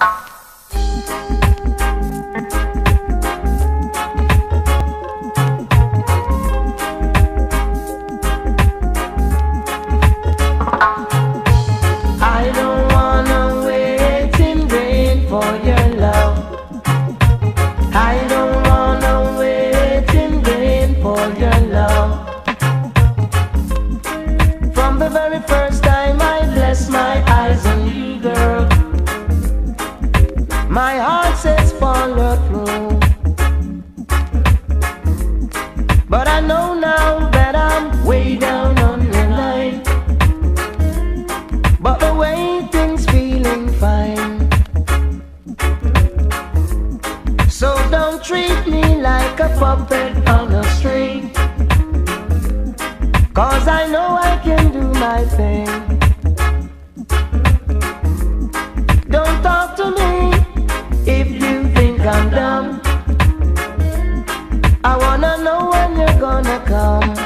you Don't treat me like a puppet on a string. Cause I know I can do my thing. Don't talk to me if you think I'm dumb. I wanna know when you're gonna come.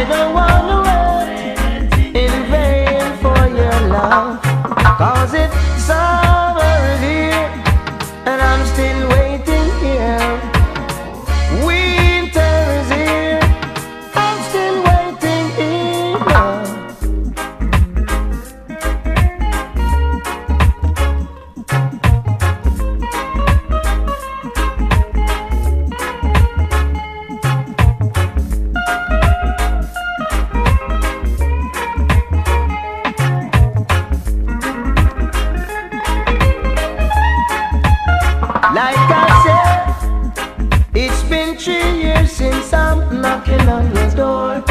I know Like I said, it's been three years since I'm knocking on your door.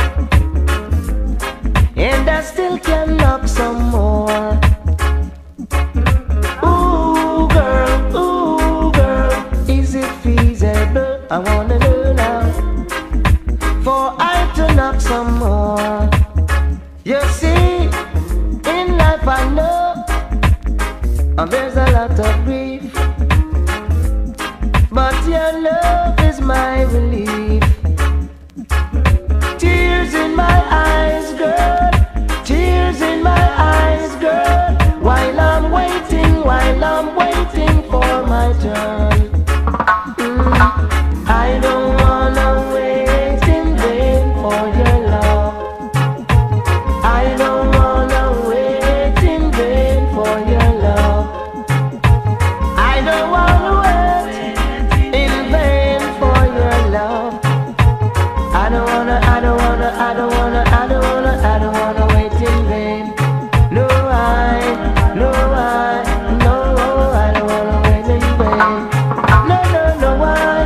And I still can knock some more. Ooh, girl, ooh, girl, is it feasible? I wanna know now. For I to knock some more. You see, in life I know, and there's a lot of my relief. Tears in my eyes, girl. Tears in my eyes, girl. While I'm waiting, while I'm I don't wanna, I don't wanna, I don't wanna wait in vain. No, I, no, I, no, I don't wanna wait in vain. No, no, no, I,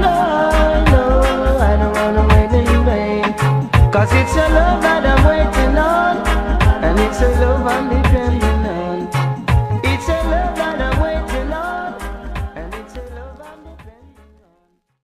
no, I, no, I don't wanna wait in vain. Cause it's your love.